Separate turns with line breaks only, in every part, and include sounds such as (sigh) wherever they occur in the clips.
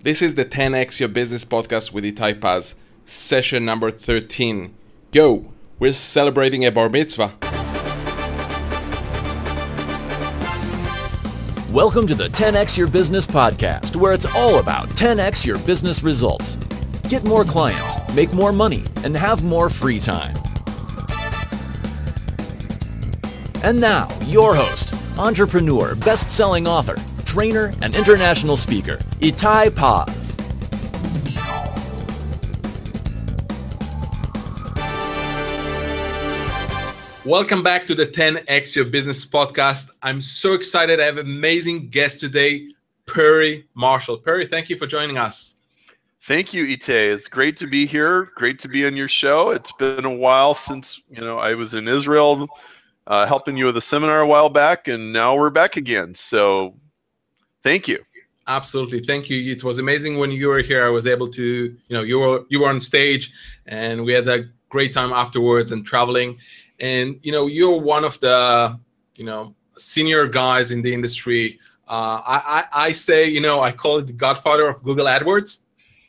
This is the 10x Your Business podcast with Itay Paz, session number 13. Yo, we're celebrating a bar mitzvah.
Welcome to the 10x Your Business podcast, where it's all about 10x your business results. Get more clients, make more money, and have more free time. And now, your host, entrepreneur, best selling author, trainer, and international speaker, Itay Paz.
Welcome back to the 10x Your Business podcast. I'm so excited. I have an amazing guest today, Perry Marshall. Perry, thank you for joining us.
Thank you, Itay. It's great to be here. Great to be on your show. It's been a while since you know I was in Israel, uh, helping you with a seminar a while back, and now we're back again. So, thank you.
Absolutely, thank you. It was amazing when you were here. I was able to, you know, you were you were on stage, and we had a great time afterwards and traveling. And you know you're one of the you know senior guys in the industry. Uh, I, I, I say you know i call it the godfather of google adwords.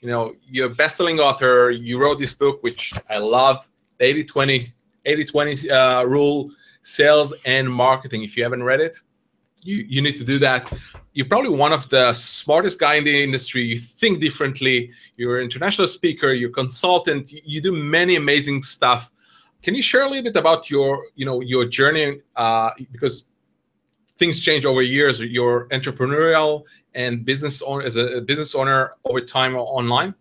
You know you're a best-selling author. You wrote this book which i love. 80 20 80 20 uh, rule sales and marketing if you haven't read it you, you need to do that you're probably one of the smartest guy in the industry you think differently you're an international speaker you're consultant you do many amazing stuff can you share a little bit about your, you know, your journey? Uh, because things change over years. Your entrepreneurial and business owner as a business owner over time online.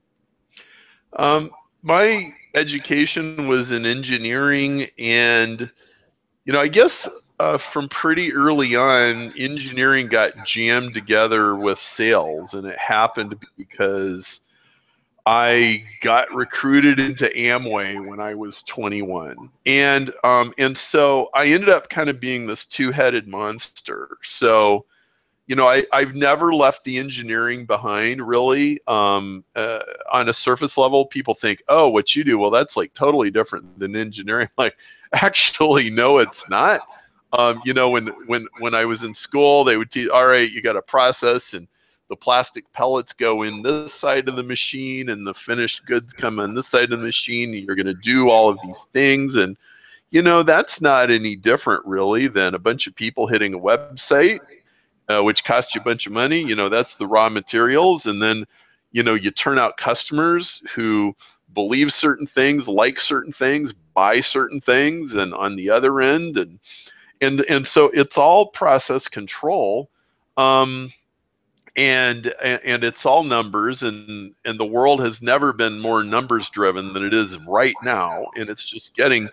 Um, my education was in engineering, and you know, I guess uh, from pretty early on, engineering got jammed together with sales, and it happened because I got recruited into Amway when I was 21, and um, and so I ended up kind of being this two-headed monster. So, you know, I I've never left the engineering behind. Really, um, uh, on a surface level, people think, oh, what you do, well, that's like totally different than engineering. (laughs) Like, actually, no, it's not. Um, you know, when when when I was in school, they would teach, all right, you got a process and the plastic pellets go in this side of the machine and the finished goods come on this side of the machine. You're going to do all of these things. And, you know, that's not any different really than a bunch of people hitting a website, uh, which costs you a bunch of money. You know, that's the raw materials. And then, you know, you turn out customers who believe certain things, like certain things, buy certain things, and on the other end, and and and so it's all process control. Um, and and it's all numbers and and the world has never been more numbers driven than it is right now and it's just getting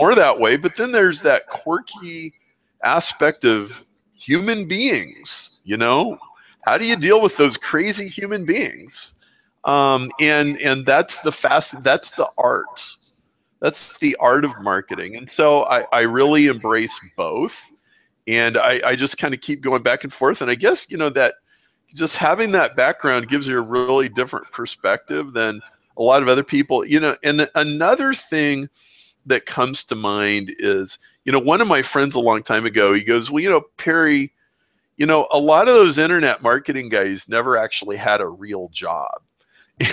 more that way but then there's that quirky aspect of human beings you know how do you deal with those crazy human beings um, and and that's the fast that's the art that's the art of marketing and so i, I really embrace both and i, I just kind of keep going back and forth and i guess you know that just having that background gives you a really different perspective than a lot of other people you know and another thing that comes to mind is you know one of my friends a long time ago he goes well you know perry you know a lot of those internet marketing guys never actually had a real job. (laughs)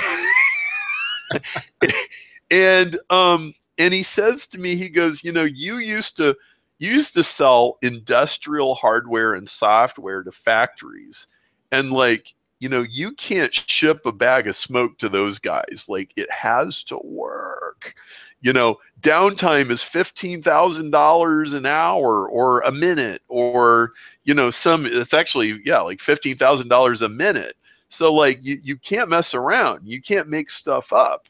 And um and he says to me he goes you know you used to you used to sell industrial hardware and software to factories. And like you know you can't ship a bag of smoke to those guys. Like it has to work. You know downtime is $15000 an hour or a minute or you know some it's actually yeah like $15000 a minute. So like you, you can't mess around. You can't make stuff up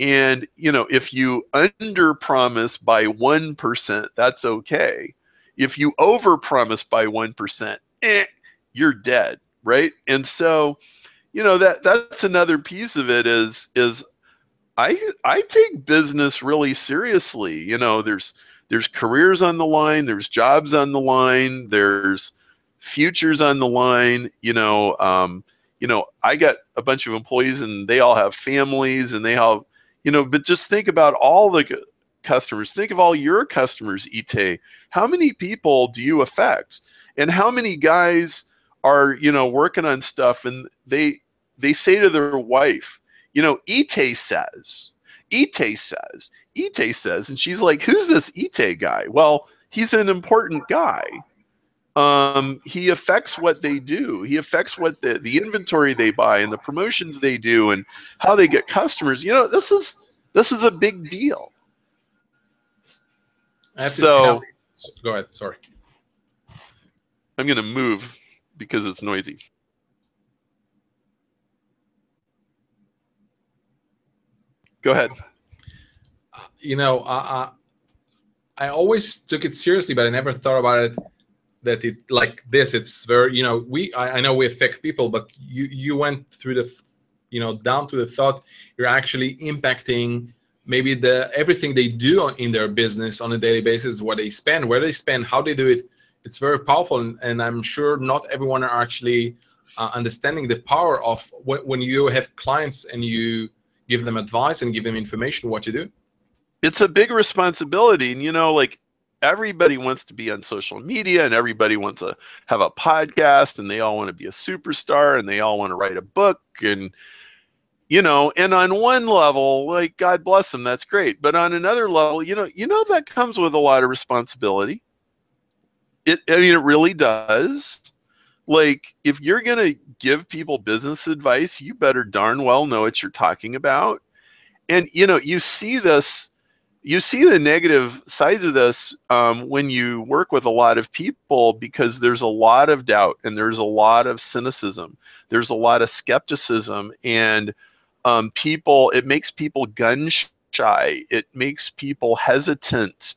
and you know if you under promise by 1% that's okay. If you over promise by 1% eh, you're dead right? And so you know that that's another piece of it is is i i take business really seriously. You know there's there's careers on the line there's jobs on the line there's futures on the line. You know um, you know i got a bunch of employees and they all have families and they have you know but just think about all the customers think of all your customers Itay how many people do you affect and how many guys are you know working on stuff and they they say to their wife, you know, Itay says, Itay says, Itay says, and she's like, who's this Itay guy? Well, he's an important guy. Um, he affects what they do. He affects what the, the inventory they buy and the promotions they do and how they get customers. You know, this is this is a big deal. so
go ahead. Sorry.
I'm going to move because it's noisy. Go ahead.
You know, I, I always took it seriously, but I never thought about it that it like this. It's very, you know, we I, I know we affect people, but you you went through the, you know, down to the thought you're actually impacting maybe the everything they do in their business on a daily basis, what they spend, where they spend, how they do it. It's very powerful, and, and I'm sure not everyone are actually uh, understanding the power of when, when you have clients and you give them advice and give them information what to do
it's a big responsibility and you know like everybody wants to be on social media and everybody wants to have a podcast and they all want to be a superstar and they all want to write a book and you know and on one level like god bless them that's great but on another level you know you know that comes with a lot of responsibility. It i mean it really does. Like if you're going to give people business advice you better darn well know what you're talking about. And you know you see this you see the negative sides of this um, when you work with a lot of people because there's a lot of doubt and there's a lot of cynicism. There's a lot of skepticism and um, people it makes people gun shy. It makes people hesitant.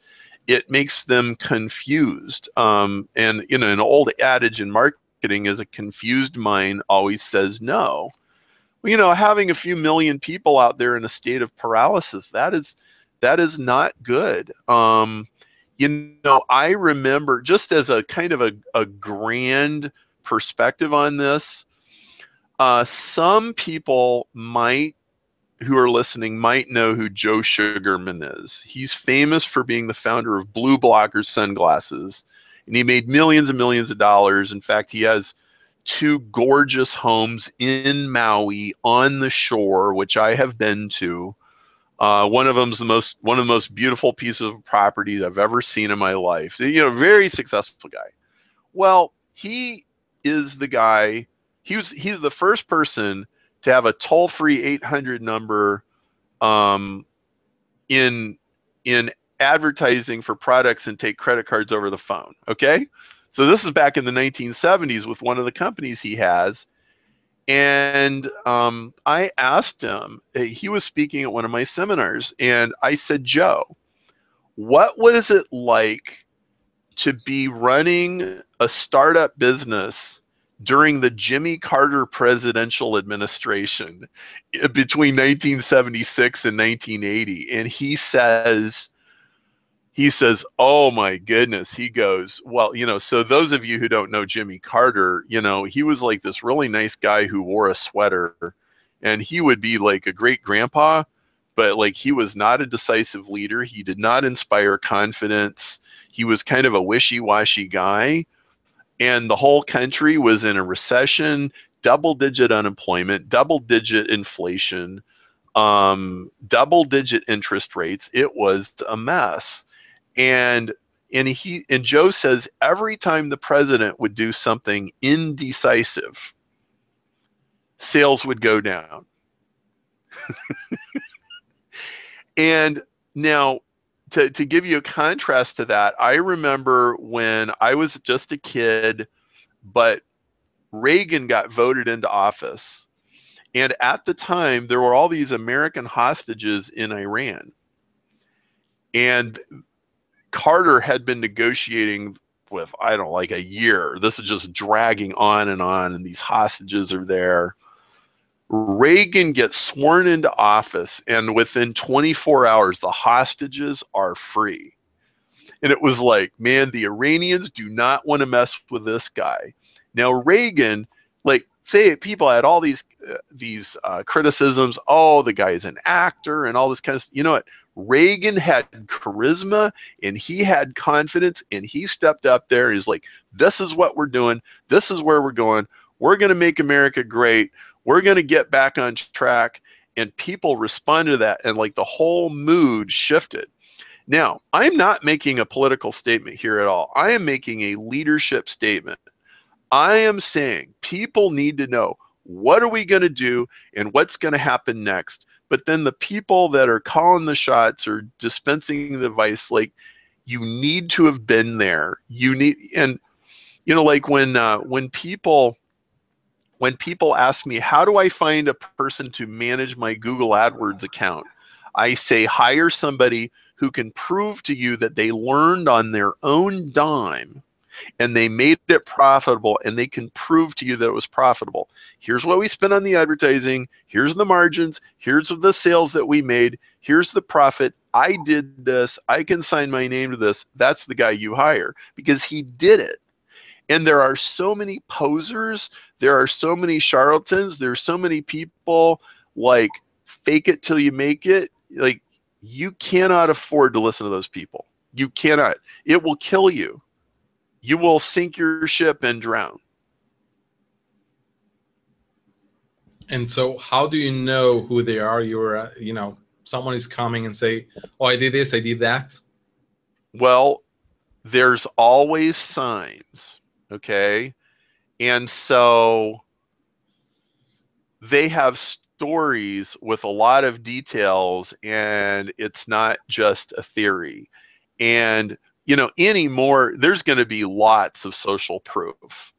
It makes them confused. Um, and you know an old adage in marketing is a confused mind always says no. Well, you know, having a few million people out there in a state of paralysis, that is that is not good. Um, you know, I remember just as a kind of a, a grand perspective on this, uh, some people might who are listening might know who Joe Sugarman is. He's famous for being the founder of BluBlocker sunglasses and he made millions and millions of dollars. In fact, he has two gorgeous homes in Maui on the shore, which I have been to. Uh, one of them's the most one of the most beautiful pieces of property I've ever seen in my life. You know, very successful guy. Well, he is the guy. He was he's the first person to have a toll free 800 number um, in in advertising for products and take credit cards over the phone. Okay. So this is back in the 1970s with one of the companies he has. And um, I asked him, eh, he was speaking at one of my seminars, and I said, Joe, what was it like to be running a startup business during the Jimmy Carter presidential administration eh, between 1976 and 1980? And he says, he says, Oh my goodness. He goes, Well, you know, so those of you who don't know Jimmy Carter, you know, he was like this really nice guy who wore a sweater and he would be like a great grandpa, but like he was not a decisive leader. He did not inspire confidence. He was kind of a wishy washy guy. And the whole country was in a recession, double digit unemployment, double digit inflation, um, double digit interest rates. It was a mess and and he and Joe says every time the president would do something indecisive, sales would go down. (laughs) and now to, to give you a contrast to that, I remember when I was just a kid, but Reagan got voted into office. And at the time, there were all these American hostages in Iran. And Carter had been negotiating with, I don't know, like a year. This is just dragging on and on, and these hostages are there. Reagan gets sworn into office, and within 24 hours, the hostages are free. And it was like, man, the Iranians do not want to mess with this guy. Now, Reagan, like, they, people had all these uh, these uh, criticisms. Oh, the guy is an actor and all this kind of. You know what? Reagan had charisma and he had confidence and he stepped up there. He's like, this is what we're doing. This is where we're going. We're going to make America great. we're going to get back on track and people responded to that and like the whole mood shifted now i'm not making a political statement here at all i am making a leadership statement i am saying people need to know what are we going to do and what's going to happen next but then the people that are calling the shots or dispensing the advice like you need to have been there. You need and you know like when uh, when people when people ask me how do i find a person to manage my google adwords account? I say hire somebody who can prove to you that they learned on their own dime and they made it profitable and they can prove to you that it was profitable. Here's what we spent on the advertising. Here's the margins. Here's the sales that we made. Here's the profit. I did this. I can sign my name to this. That's the guy you hire because he did it. And there are so many posers. There are so many charlatans. There's so many people like fake it till you make it. Like you cannot afford to listen to those people. You cannot. It will kill you you will sink your ship and drown.
And so, how do you know who they are? You're, uh, you know, someone is coming and say, "Oh, I did this, I did that."
Well, there's always signs, okay, and so they have stories with a lot of details, and it's not just a theory. And you know, anymore, there's going to be lots of social proof.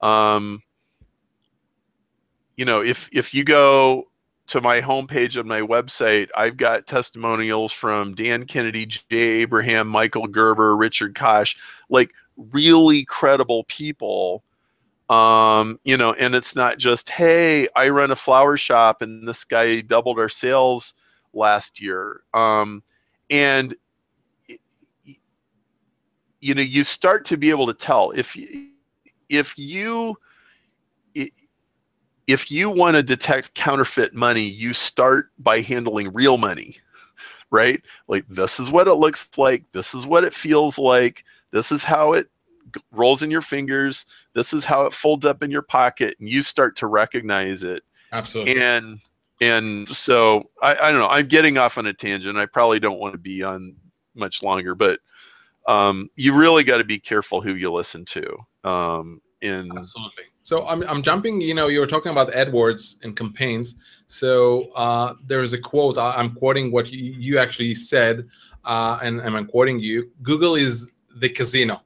Um, you know, if if you go to my homepage of my website, I've got testimonials from Dan Kennedy, Jay Abraham, Michael Gerber, Richard Koch, like really credible people. Um, you know, and it's not just, hey, I run a flower shop and this guy doubled our sales last year. Um, and you know you start to be able to tell if if you if you want to detect counterfeit money you start by handling real money (laughs) right? Like this is what it looks like this is what it feels like this is how it rolls in your fingers this is how it folds up in your pocket and you start to recognize it.
Absolutely.
And and so I, I don't know i'm getting off on a tangent i probably don't want to be on much longer but um, you really got to be careful who you listen to. Um, in
absolutely. So I'm I'm jumping. You know, you were talking about AdWords and campaigns. So uh, there's a quote. I'm quoting what you, you actually said, uh, and, and I'm quoting you. Google is the casino.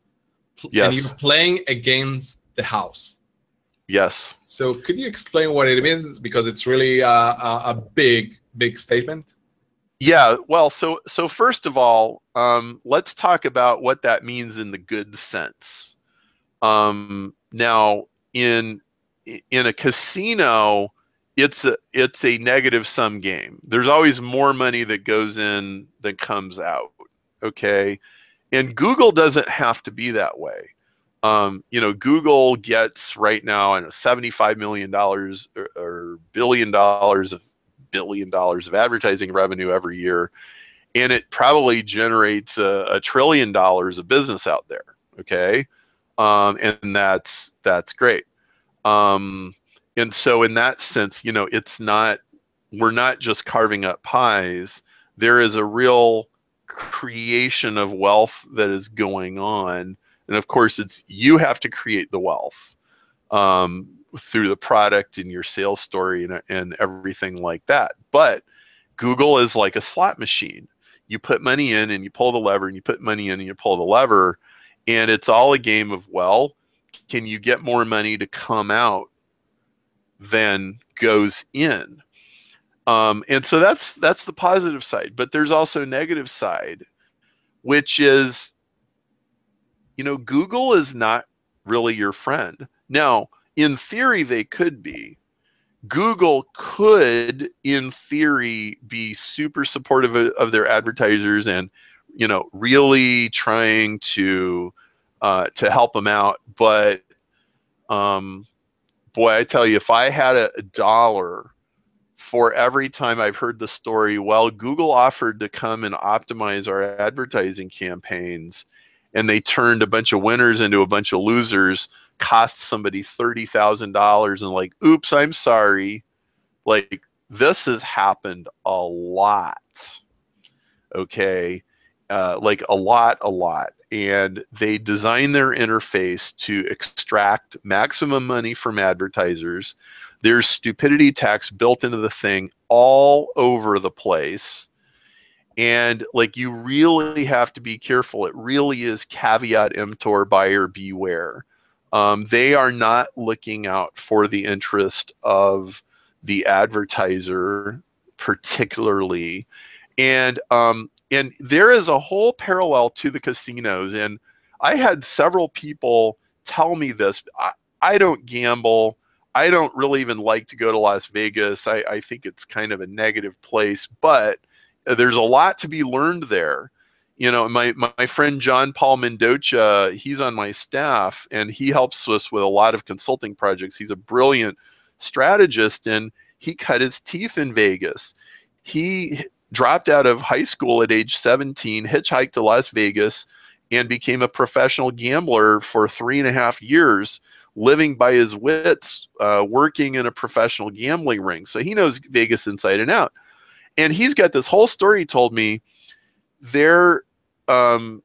Yes.
And you're playing against the house.
Yes.
So could you explain what it means? Because it's really uh, a, a big, big statement.
Yeah, well, so so first of all, um, let's talk about what that means in the good sense. Um, now, in in a casino, it's a it's a negative sum game. There's always more money that goes in than comes out. Okay, and Google doesn't have to be that way. Um, you know, Google gets right now, I know, seventy-five million dollars or, or billion dollars of billion dollars of advertising revenue every year, and it probably generates a, a trillion dollars of business out there. Okay, um, and that's that's great. Um, and so, in that sense, you know, it's not we're not just carving up pies. There is a real creation of wealth that is going on, and of course, it's you have to create the wealth. Um, through the product and your sales story and, and everything like that. But Google is like a slot machine. You put money in and you pull the lever and you put money in and you pull the lever. And it's all a game of, well, can you get more money to come out than goes in? Um, and so that's that's the positive side. But there's also a negative side, which is, you know, Google is not really your friend. Now, in theory, they could be. Google could, in theory, be super supportive of, their advertisers and, you know, really trying to uh, to help them out. But, um, boy, I tell you, if I had a dollar for every time I've heard the story, well, Google offered to come and optimize our advertising campaigns, and they turned a bunch of winners into a bunch of losers costs somebody $30,000 and like, oops, I'm sorry. Like, this has happened a lot. Okay. Uh, like a lot, a lot. And they design their interface to extract maximum money from advertisers. There's stupidity tax built into the thing all over the place and like you really have to be careful it really is caveat emptor buyer beware um, they are not looking out for the interest of the advertiser particularly. And um, and there is a whole parallel to the casinos. And i had several people tell me this. I, I don't gamble. I don't really even like to go to las vegas. I, I think it's kind of a negative place but there's a lot to be learned there you know my my friend john paul mendocha he's on my staff and he helps us with a lot of consulting projects. He's a brilliant strategist and he cut his teeth in vegas. He dropped out of high school at age 17 hitchhiked to las vegas and became a professional gambler for three and a half years living by his wits uh, working in a professional gambling ring. So he knows vegas inside and out. And he's got this whole story told me. There um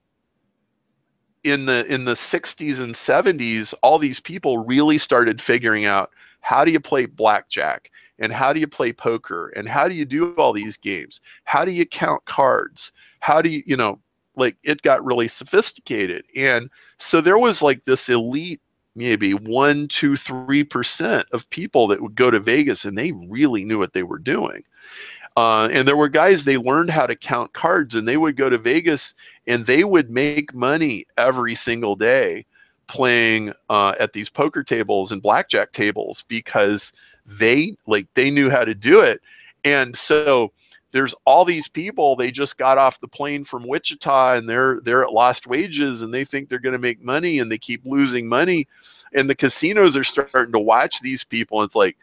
in the in the 60s and 70s all these people really started figuring out how do you play blackjack and how do you play poker and how do you do all these games? How do you count cards? How do you you know like it got really sophisticated. And so there was like this elite maybe one two three percent of people that would go to vegas and they really knew what they were doing uh, and there were guys, they learned how to count cards and they would go to Vegas and they would make money every single day playing uh, at these poker tables and blackjack tables because they like they knew how to do it. And so there's all these people they just got off the plane from Wichita and they're they're at lost wages and they think they're going to make money and they keep losing money and the casinos are starting to watch these people and it's like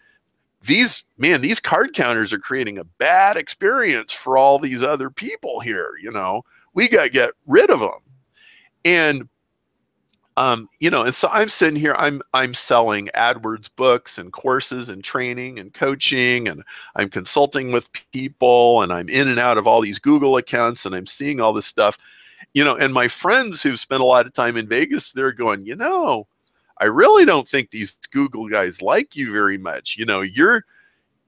these man these card counters are creating a bad experience for all these other people here you know? We got to get rid of them and um, you know and so i'm sitting here i'm i'm selling adwords books and courses and training and coaching and i'm consulting with people and i'm in and out of all these google accounts and i'm seeing all this stuff. You know and my friends who've spent a lot of time in vegas they're going you know I really don't think these Google guys like you very much. You know, you're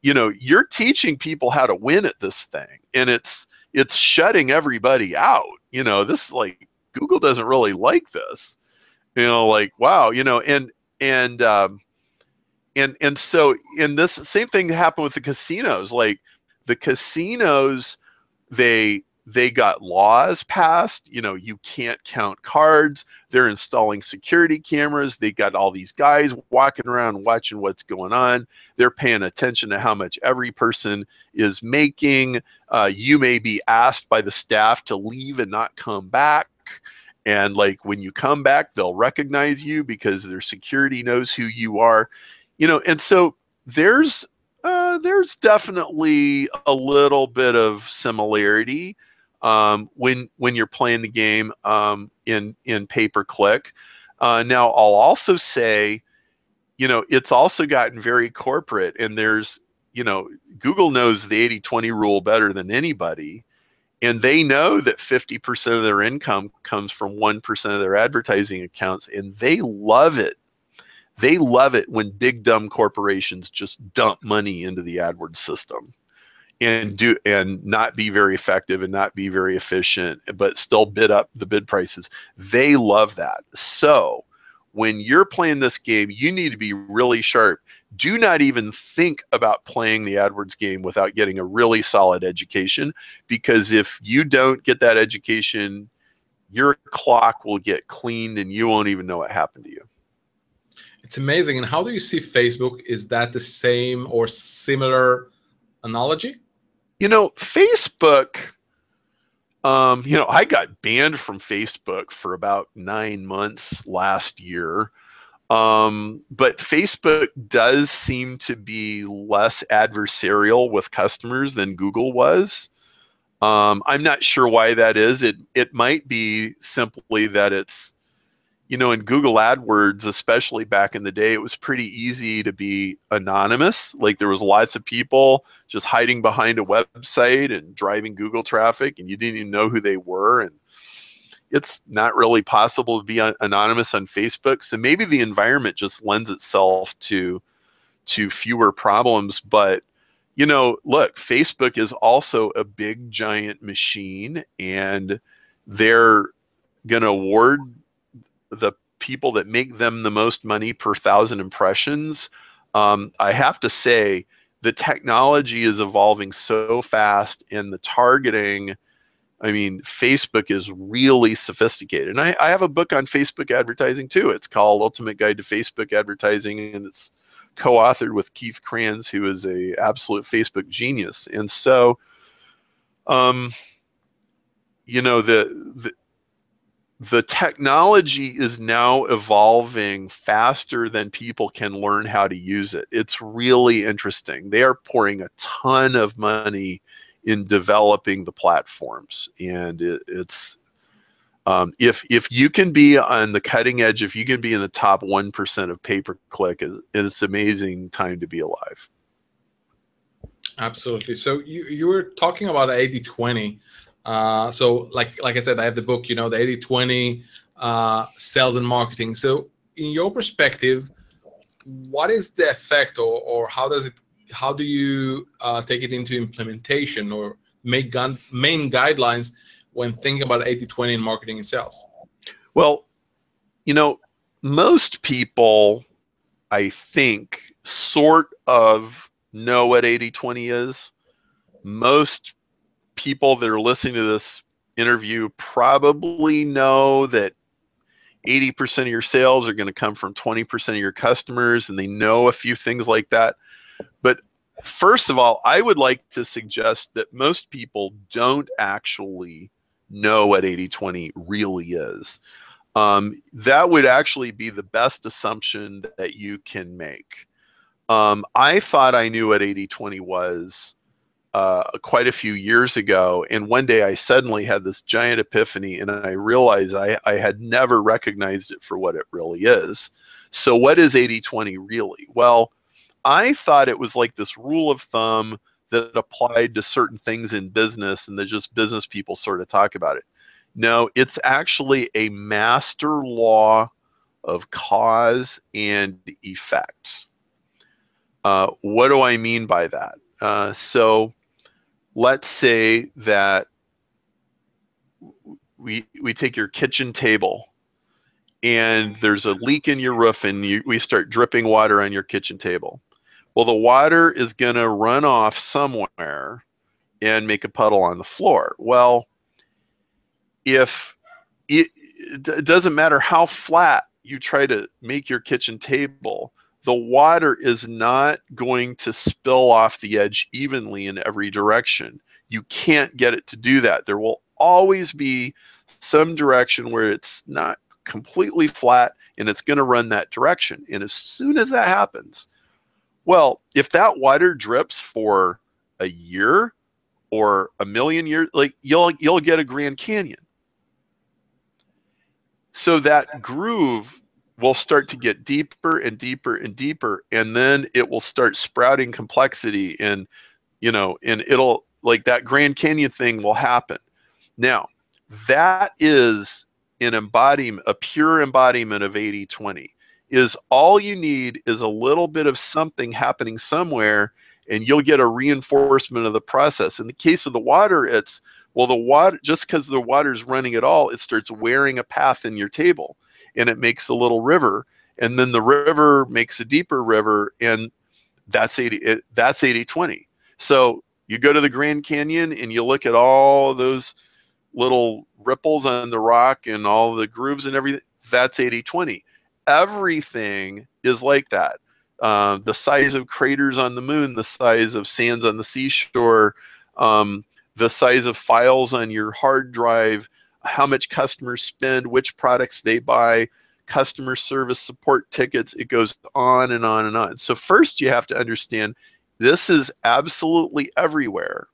you know, you're teaching people how to win at this thing and it's it's shutting everybody out. You know, this like Google doesn't really like this. You know, like wow, you know, and and um and and so in this same thing happened with the casinos. Like the casinos they they got laws passed you know you can't count cards they're installing security cameras they got all these guys walking around watching what's going on they're paying attention to how much every person is making uh, you may be asked by the staff to leave and not come back and like when you come back they'll recognize you because their security knows who you are you know and so there's uh, there's definitely a little bit of similarity um, when when you're playing the game um, in in pay per click. Uh, now I'll also say, you know, it's also gotten very corporate, and there's you know Google knows the 80-20 rule better than anybody. And they know that 50% of their income comes from 1% of their advertising accounts, and they love it they love it when big dumb corporations just dump money into the AdWords system and do and not be very effective and not be very efficient but still bid up the bid prices. They love that. So when you're playing this game you need to be really sharp. Do not even think about playing the AdWords game without getting a really solid education because if you don't get that education your clock will get cleaned and you won't even know what happened to you.
It's amazing. And how do you see facebook? Is that the same or similar analogy
you know, Facebook, um, you know, I got banned from Facebook for about nine months last year. Um, but Facebook does seem to be less adversarial with customers than Google was. Um, I'm not sure why that is. It it might be simply that it's, you know, in Google AdWords, especially back in the day, it was pretty easy to be anonymous. Like there was lots of people just hiding behind a website and driving Google traffic, and you didn't even know who they were. And it's not really possible to be anonymous on Facebook. So maybe the environment just lends itself to to fewer problems. But you know, look, Facebook is also a big giant machine, and they're going to award the people that make them the most money per thousand impressions. Um, I have to say, the technology is evolving so fast, and the targeting. I mean, Facebook is really sophisticated. And I, I, have a book on Facebook advertising too. It's called Ultimate Guide to Facebook Advertising, and it's co-authored with Keith Krance, who is a absolute Facebook genius. And so, um, you know, the, the the technology is now evolving faster than people can learn how to use it. It's really interesting. They are pouring a ton of money in developing the platforms, and it, it's um, if if you can be on the cutting edge, if you can be in the top one percent of pay per click, it's amazing time to be alive.
Absolutely. So you you were talking about 80 20 uh, so like like I said, I have the book, you know, the 80-20 uh, sales and marketing. So in your perspective, what is the effect or, or how does it how do you uh, take it into implementation or make gun, main guidelines when thinking about 80-20 in marketing and sales?
Well, you know, most people I think sort of know what 80-20 is. Most people that are listening to this interview probably know that 80% of your sales are going to come from 20% of your customers, and they know a few things like that. But first of all, I would like to suggest that most people don't actually know what 80 20 really is. Um, that would actually be the best assumption that you can make. Um, I thought I knew what 80 20 was uh, quite a few years ago. And one day I suddenly had this giant epiphany and I realized I, I had never recognized it for what it really is. So, what is 80 20 really? Well, I thought it was like this rule of thumb that applied to certain things in business and that just business people sort of talk about it. No, it's actually a master law of cause and effect. Uh, what do I mean by that? Uh, so, let's say that we we take your kitchen table and there's a leak in your roof and you, we start dripping water on your kitchen table. Well the water is going to run off somewhere and make a puddle on the floor. Well if it, it doesn't matter how flat you try to make your kitchen table the water is not going to spill off the edge evenly in every direction. You can't get it to do that. There will always be some direction where it's not completely flat and it's going to run that direction. And as soon as that happens, well, if that water drips for a year or a million years, like you'll you'll get a Grand Canyon. So that groove will start to get deeper and deeper and deeper and then it will start sprouting complexity and you know and it'll like that grand canyon thing will happen. Now that is an embodiment a pure embodiment of 80-20 is all you need is a little bit of something happening somewhere and you'll get a reinforcement of the process. In the case of the water it's well the water just because the water is running at all it starts wearing a path in your table and it makes a little river and then the river makes a deeper river and that's 80 it, that's 80 20 so you go to the grand canyon and you look at all those little ripples on the rock and all the grooves and everything that's 80 20 everything is like that. Uh, the size of craters on the moon the size of sands on the seashore um, the size of files on your hard drive how much customers spend, which products they buy, customer service support tickets. It goes on and on and on. So, first, you have to understand this is absolutely everywhere.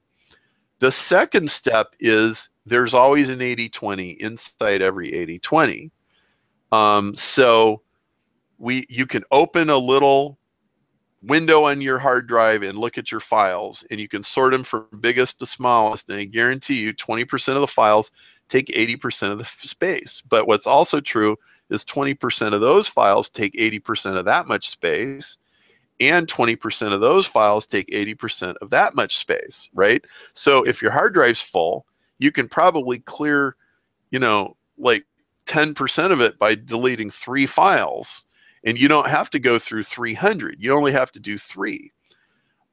The second step is there's always an 80 20 inside every 80 20. Um, so we you can open a little window on your hard drive and look at your files and you can sort them from biggest to smallest and I guarantee you 20% of the files take 80% of the space. But what's also true is 20% of those files take 80% of that much space and 20% of those files take 80% of that much space, right? So if your hard drive's full, you can probably clear, you know, like 10% of it by deleting three files and you don't have to go through 300 you only have to do three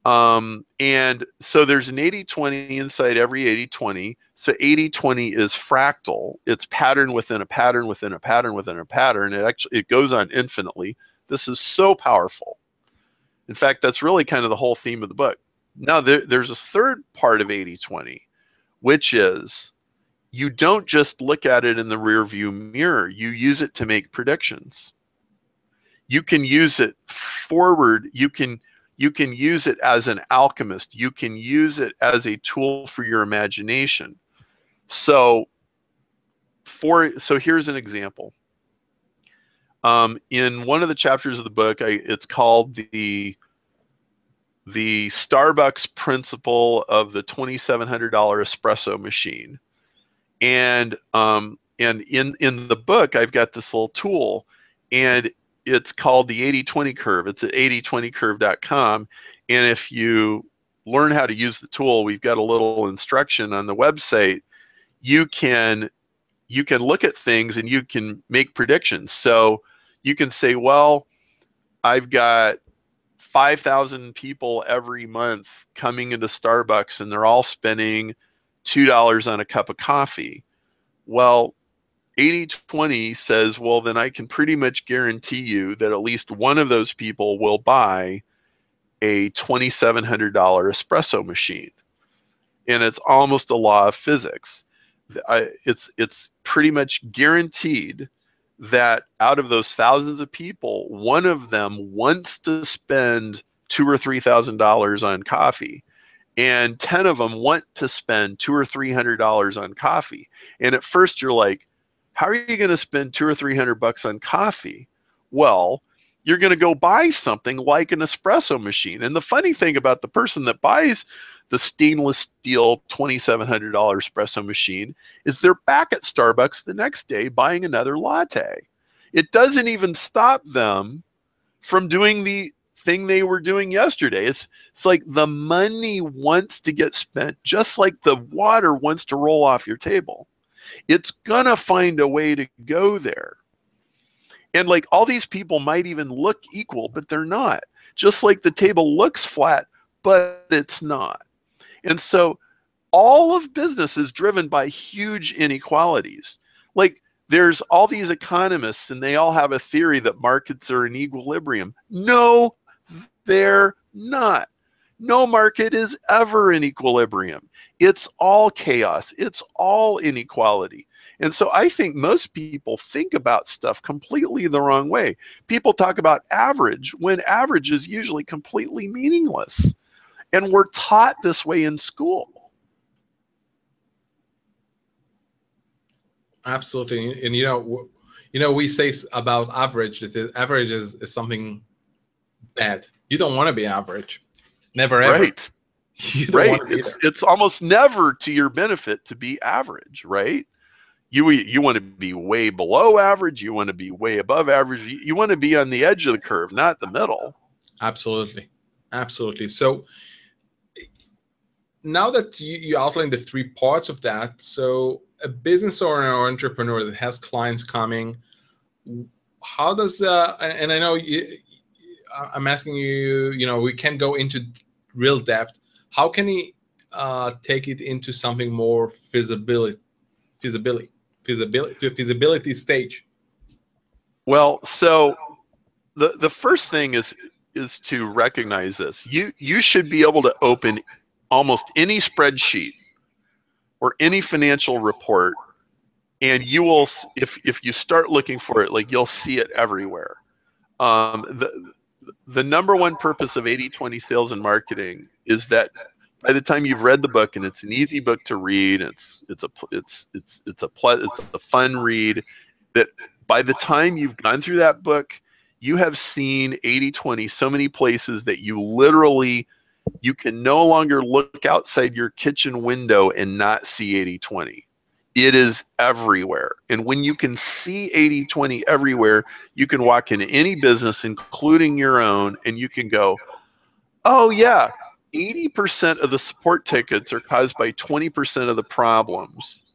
um, and so there's an 80 20 inside every 80 20 so 80 20 is fractal. It's pattern within a pattern within a pattern within a pattern. It actually it goes on infinitely. This is so powerful. In fact that's really kind of the whole theme of the book. Now there, there's a third part of 80 20 which is you don't just look at it in the rear view mirror. You use it to make predictions. You can use it forward. You can you can use it as an alchemist. You can use it as a tool for your imagination. So for so here's an example. Um, in one of the chapters of the book I, it's called the the starbucks principle of the $2700 espresso machine. And um, and in in the book i've got this little tool. And it's called the 80-20 curve. It's at 8020curve.com. And if you learn how to use the tool, we've got a little instruction on the website. You can you can look at things and you can make predictions. So you can say, well, I've got 5,000 people every month coming into Starbucks and they're all spending $2 on a cup of coffee. Well, 80 20 says, well, then I can pretty much guarantee you that at least one of those people will buy a $2,700 espresso machine. And it's almost a law of physics. I, it's, it's pretty much guaranteed that out of those thousands of people, one of them wants to spend two or three thousand dollars on coffee and 10 of them want to spend two or three hundred dollars on coffee and at first you're like how are you going to spend two or three hundred bucks on coffee? Well, you're going to go buy something like an espresso machine. And the funny thing about the person that buys the stainless steel $2,700 espresso machine is they're back at Starbucks the next day buying another latte. It doesn't even stop them from doing the thing they were doing yesterday. It's, it's like the money wants to get spent just like the water wants to roll off your table. It's going to find a way to go there. And like all these people might even look equal, but they're not. Just like the table looks flat, but it's not. And so all of business is driven by huge inequalities. Like there's all these economists and they all have a theory that markets are in equilibrium. No, they're not. No market is ever in equilibrium. It's all chaos, it's all inequality. And so I think most people think about stuff completely the wrong way. People talk about average when average is usually completely meaningless. And we're taught this way in school.
Absolutely. And you know, you know, we say about average that average is, is something bad. You don't want to be average. Never ever.
Right. (laughs) right. It's there. it's almost never to your benefit to be average, right? You you want to be way below average. You want to be way above average. You, you want to be on the edge of the curve, not the middle.
Absolutely, absolutely. So now that you, you outlined the three parts of that, so a business owner or entrepreneur that has clients coming, how does uh, and I know you, I'm asking you, you know, we can't go into real depth. How can he uh, take it into something more feasibility, feasibility, feasibility to a feasibility stage?
Well, so the the first thing is is to recognize this. You you should be able to open almost any spreadsheet or any financial report and you will if if you start looking for it like you'll see it everywhere um, the the number one purpose of 80-20 sales and marketing is that by the time you've read the book and it's an easy book to read it's it's a it's it's it's a it's a fun read that by the time you've gone through that book, you have seen 80 20 so many places that you literally you can no longer look outside your kitchen window and not see 80 20 it is everywhere and when you can see 80 20 everywhere you can walk into any business including your own and you can go oh yeah 80% of the support tickets are caused by 20% of the problems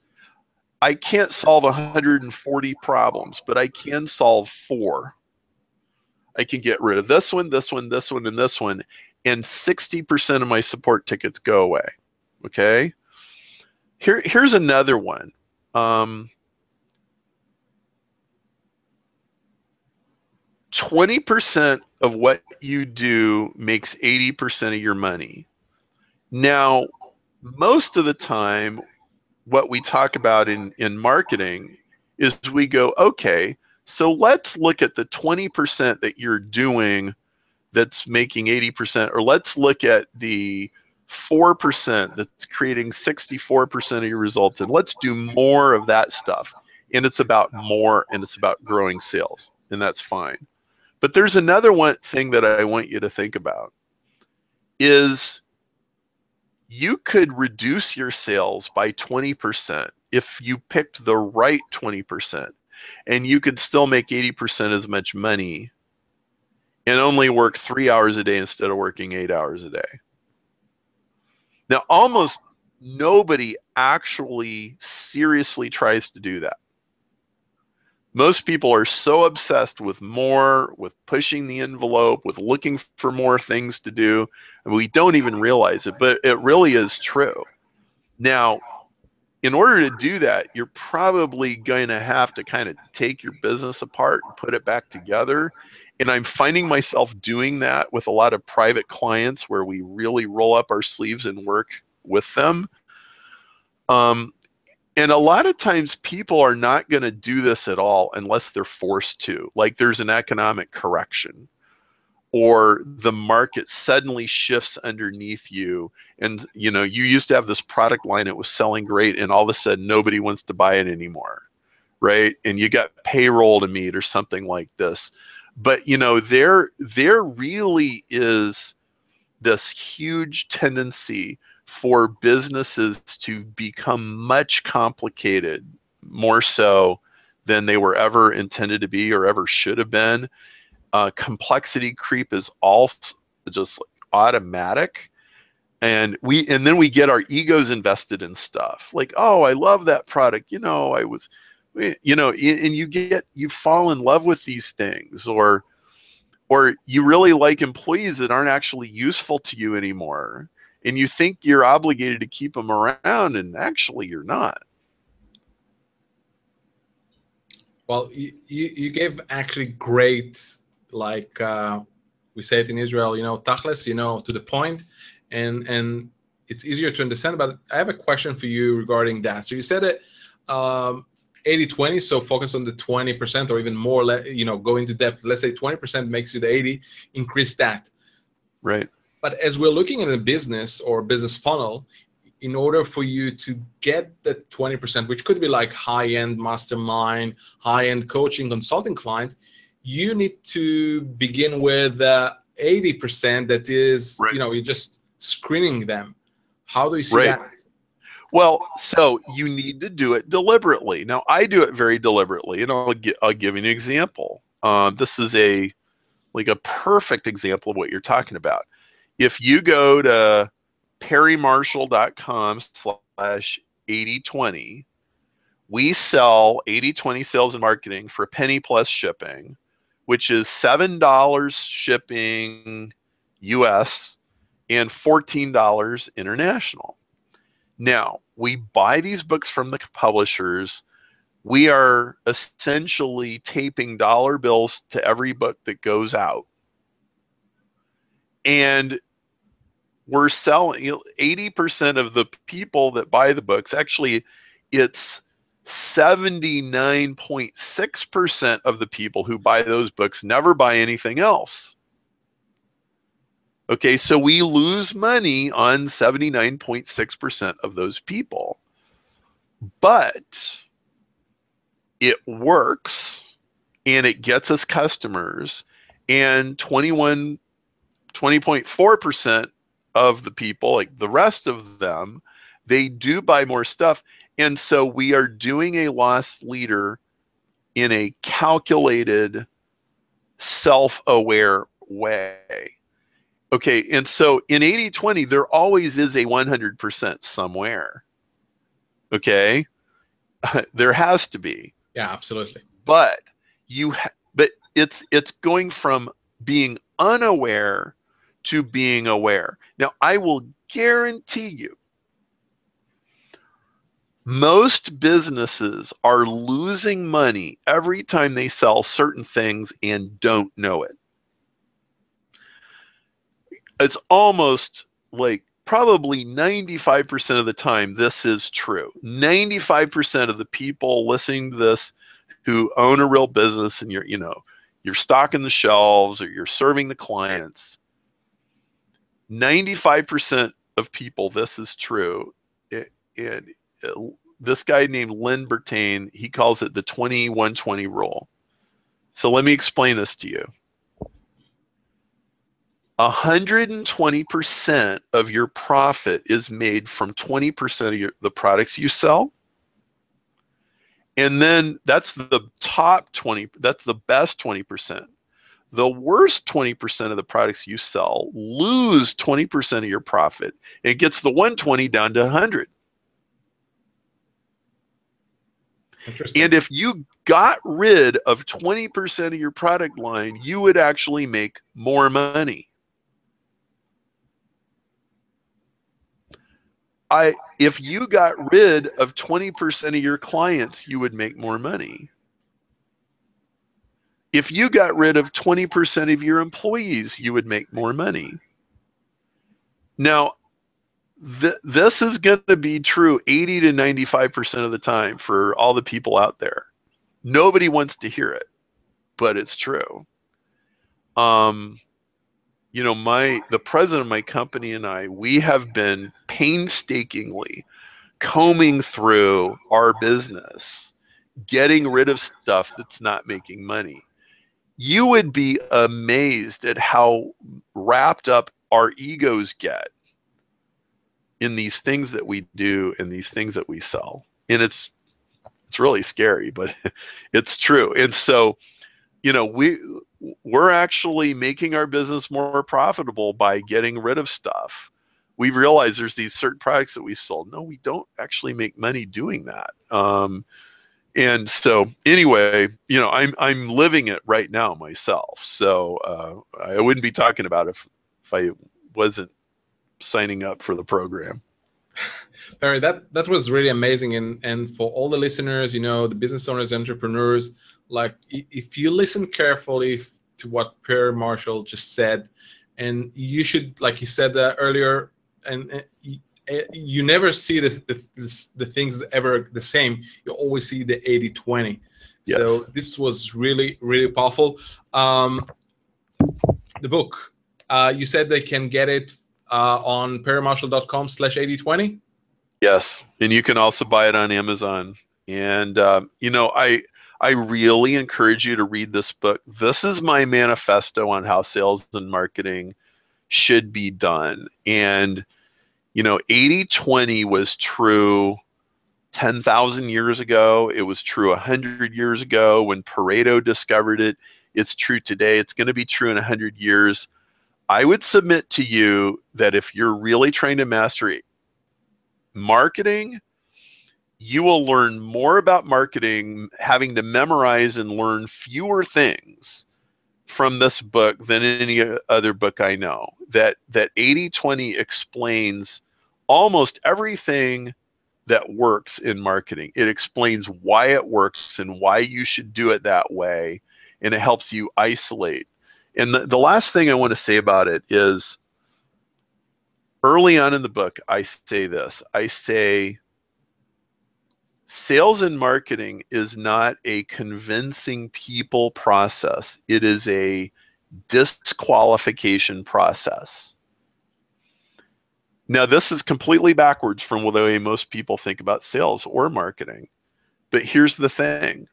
i can't solve 140 problems but i can solve four I can get rid of this one, this one, this one, and this one, and 60% of my support tickets go away. Okay. Here, here's another one. Um, 20% of what you do makes 80% of your money. Now, most of the time, what we talk about in, in marketing is we go, okay, so let's look at the 20% that you're doing that's making 80%, or let's look at the 4% that's creating 64% of your results, and let's do more of that stuff. And it's about more and it's about growing sales, and that's fine. But there's another one thing that I want you to think about is you could reduce your sales by 20% if you picked the right 20% and you could still make 80% as much money and only work three hours a day instead of working eight hours a day. Now, almost nobody actually seriously tries to do that. Most people are so obsessed with more, with pushing the envelope, with looking for more things to do, and we don't even realize it, but it really is true. Now, in order to do that, you're probably going to have to kind of take your business apart and put it back together. And I'm finding myself doing that with a lot of private clients where we really roll up our sleeves and work with them. Um, and a lot of times people are not going to do this at all unless they're forced to. Like there's an economic correction or the market suddenly shifts underneath you and you know you used to have this product line it was selling great and all of a sudden nobody wants to buy it anymore right and you got payroll to meet or something like this but you know there there really is this huge tendency for businesses to become much complicated more so than they were ever intended to be or ever should have been. Uh, complexity creep is all just automatic. And we and then we get our egos invested in stuff. Like oh i love that product. You know i was you know and you get you fall in love with these things or or you really like employees that aren't actually useful to you anymore and you think you're obligated to keep them around and actually you're not
well you, you gave actually great like uh, we say it in Israel, you know, tachlis, you know, to the point, and and it's easier to understand. But I have a question for you regarding that. So you said it. Um, 80 20 so focus on the 20% or even more you know go into depth let's say 20% makes you the 80 increase that
right
but as we're looking at a business or business funnel in order for you to get the 20% which could be like high-end mastermind high-end coaching consulting clients you need to begin with uh, 80% that is, right. you know, you're just screening them. How do you see right. that?
Well, so you need to do it deliberately. Now, I do it very deliberately, and I'll, gi- I'll give you an example. Uh, this is a like a perfect example of what you're talking about. If you go to perrymarshall.com slash 8020, we sell 8020 sales and marketing for a penny plus shipping which is $7 shipping US and $14 international. Now, we buy these books from the publishers. We are essentially taping dollar bills to every book that goes out. And we're selling 80% of the people that buy the books, actually, it's 79.6% of the people who buy those books never buy anything else. Okay, so we lose money on 79.6% of those people. But it works and it gets us customers and 21 20.4% of the people like the rest of them they do buy more stuff and so we are doing a loss leader in a calculated self-aware way okay and so in 80-20 there always is a 100% somewhere. Okay? (laughs) There has to be.
Yeah absolutely.
But you but it's it's going from being unaware to being aware. Now i will guarantee you most businesses are losing money every time they sell certain things and don't know it it's almost like probably 95% of the time this is true. 95% of the people listening to this who own a real business and you're you know you're stocking the shelves or you're serving the clients 95% of people this is true it, it, uh, this guy named Lynn Bertain he calls it the 2120 rule. So let me explain this to you 120% of your profit is made from 20% of your, the products you sell. And then that's the top 20, that's the best 20%. The worst 20% of the products you sell lose 20% of your profit. It gets the 120 down to 100. And if you got rid of 20% of your product line, you would actually make more money. I if you got rid of 20% of your clients, you would make more money. If you got rid of 20% of your employees, you would make more money. Now, th- this is going to be true 80 to 95% of the time for all the people out there. Nobody wants to hear it, but it's true. Um, you know my the president of my company and i we have been painstakingly combing through our business getting rid of stuff that's not making money. You would be amazed at how wrapped up our egos get in these things that we do and these things that we sell. And it's it's really scary but (laughs) it's true. And so you know we we're actually making our business more profitable by getting rid of stuff. We realize there's these certain products that we sold. No, we don't actually make money doing that. Um, and so anyway, you know, I'm I'm living it right now myself. So uh, I wouldn't be talking about it if if I wasn't signing up for the program. (sighs)
Barry, that that was really amazing, and and for all the listeners, you know, the business owners, entrepreneurs, like if you listen carefully to what Perry Marshall just said, and you should, like he said uh, earlier, and uh, you never see the, the, the things ever the same. You always see the 80 20. Yes. So this was really, really powerful. Um, the book, uh, you said they can get it uh, on perrymarshall.com slash 8020?
Yes. And you can also buy it on Amazon. And, um, you know, I, I really encourage you to read this book. This is my manifesto on how sales and marketing should be done. And, you know, 80 20 was true 10,000 years ago. It was true 100 years ago when Pareto discovered it. It's true today. It's going to be true in 100 years. I would submit to you that if you're really trying to master marketing, you will learn more about marketing having to memorize and learn fewer things from this book than any uh, other book I know. That that 80/20 explains almost everything that works in marketing. It explains why it works and why you should do it that way and it helps you isolate. And the, the last thing I want to say about it is early on in the book I say this. I say sales and marketing is not a convincing people process, it is a disqualification process. Now, this is completely backwards from the way most people think about sales or marketing. But here's the thing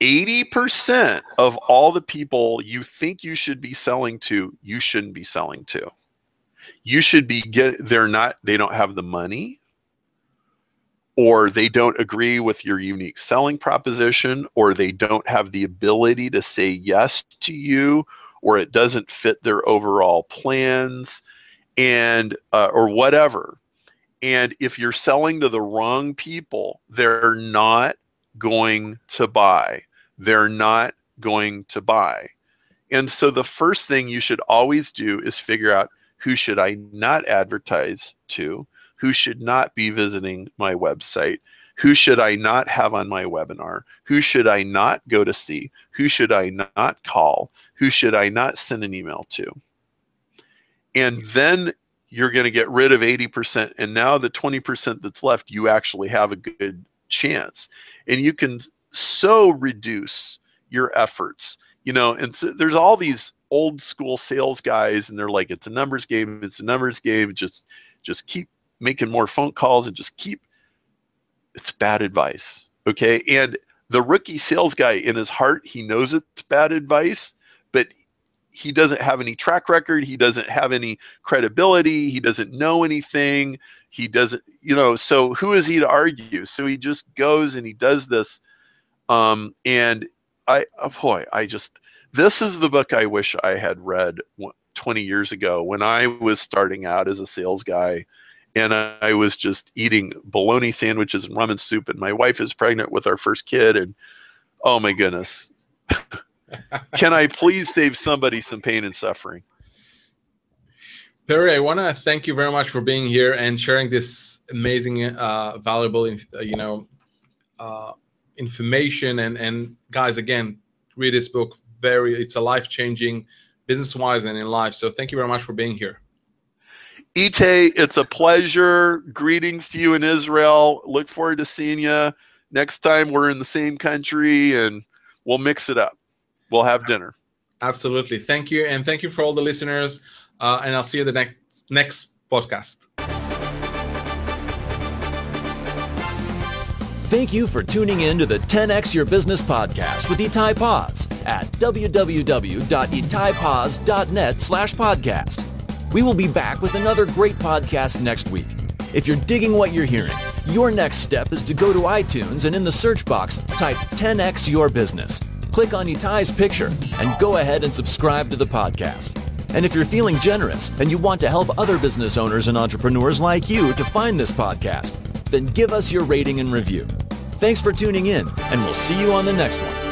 80% of all the people you think you should be selling to, you shouldn't be selling to. You should be get they're not they don't have the money or they don't agree with your unique selling proposition or they don't have the ability to say yes to you or it doesn't fit their overall plans and uh, or whatever. And if you're selling to the wrong people they're not going to buy. They're not going to buy. And so the first thing you should always do is figure out who should i not advertise to who should not be visiting my website who should I not have on my webinar? Who should I not go to see? Who should I not call? Who should I not send an email to? And then you're going to get rid of 80%. And now the 20% that's left, you actually have a good chance. And you can so reduce your efforts. You know, and so there's all these old school sales guys, and they're like, it's a numbers game, it's a numbers game. Just just keep making more phone calls and just keep it's bad advice. Okay. And the rookie sales guy in his heart, he knows it's bad advice, but he doesn't have any track record. He doesn't have any credibility. He doesn't know anything. He doesn't, you know, so who is he to argue? So he just goes and he does this. Um, and I, oh boy, I just, this is the book I wish I had read 20 years ago when I was starting out as a sales guy and I was just eating bologna sandwiches and ramen soup. And my wife is pregnant with our first kid, and oh my goodness, (laughs) can I please save somebody some pain and suffering?
Perry, I want to thank you very much for being here and sharing this amazing, uh, valuable, uh, you know, uh, information. And and guys, again, read this book. Very, it's a life changing, business wise and in life. So thank you very much for being here.
Itay, it's a pleasure. Greetings to you in Israel. Look forward to seeing you next time we're in the same country and we'll mix it up. We'll have dinner.
Absolutely. Thank you. And thank you for all the listeners. Uh, and I'll see you the next next podcast.
Thank you for tuning in to the 10x Your Business podcast with Itay Paz at www.itaypaz.net slash podcast. We will be back with another great podcast next week. If you're digging what you're hearing, your next step is to go to iTunes and in the search box, type 10x Your Business. Click on Itay's picture and go ahead and subscribe to the podcast. And if you're feeling generous and you want to help other business owners and entrepreneurs like you to find this podcast, then give us your rating and review. Thanks for tuning in, and we'll see you on the next one.